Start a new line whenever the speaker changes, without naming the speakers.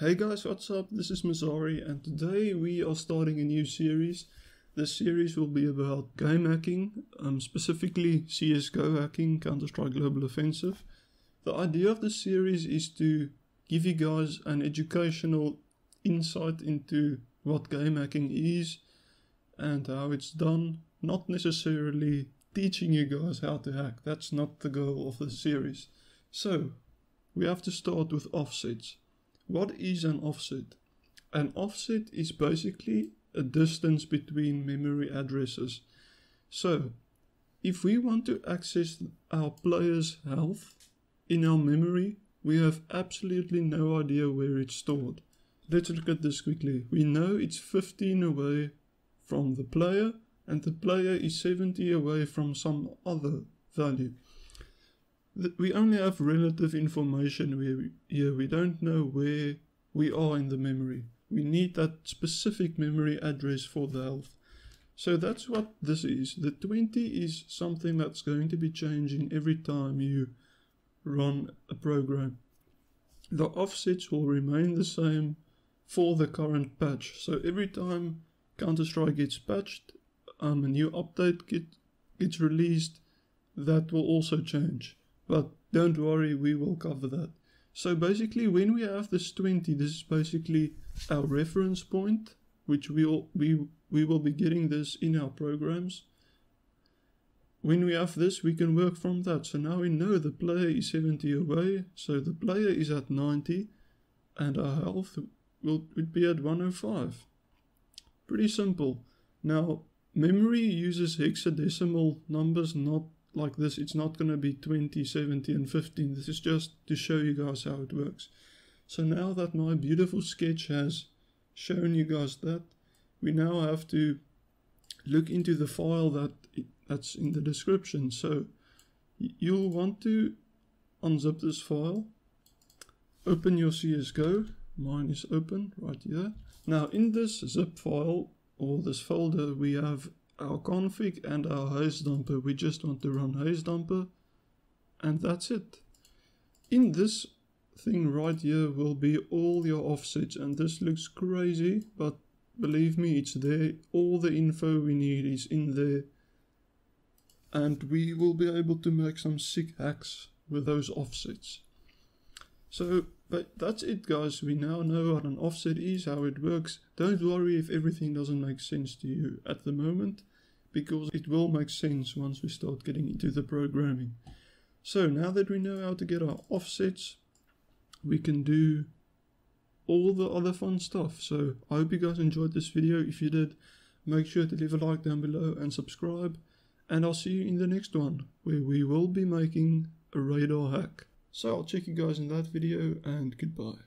Hey guys, what's up? This is Mazari and today we are starting a new series. This series will be about game hacking, um, specifically CSGO hacking, Counter-Strike Global Offensive. The idea of this series is to give you guys an educational insight into what game hacking is and how it's done, not necessarily teaching you guys how to hack. That's not the goal of the series. So, we have to start with offsets. What is an offset? An offset is basically a distance between memory addresses. So, if we want to access our player's health in our memory, we have absolutely no idea where it's stored. Let's look at this quickly. We know it's 15 away from the player and the player is 70 away from some other value we only have relative information here. We don't know where we are in the memory. We need that specific memory address for the health. So that's what this is. The 20 is something that's going to be changing every time you run a program. The offsets will remain the same for the current patch. So every time Counter-Strike gets patched, um, a new update get, gets released, that will also change. But don't worry, we will cover that. So basically when we have this 20, this is basically our reference point, which we'll, we, we will be getting this in our programs. When we have this, we can work from that. So now we know the player is 70 away, so the player is at 90, and our health will would be at 105. Pretty simple. Now, memory uses hexadecimal numbers, not like this, it's not going to be 20, 70 and 15. This is just to show you guys how it works. So now that my beautiful sketch has shown you guys that, we now have to look into the file that that's in the description. So you'll want to unzip this file, open your CSGO, mine is open right here. Now in this zip file or this folder we have our config and our Hazedumper. We just want to run Hazedumper and that's it. In this thing right here will be all your offsets and this looks crazy but believe me it's there. All the info we need is in there and we will be able to make some sick hacks with those offsets. So but that's it guys, we now know what an offset is, how it works. Don't worry if everything doesn't make sense to you at the moment because it will make sense once we start getting into the programming. So now that we know how to get our offsets, we can do all the other fun stuff. So I hope you guys enjoyed this video. If you did, make sure to leave a like down below and subscribe. And I'll see you in the next one, where we will be making a radar hack. So I'll check you guys in that video and goodbye.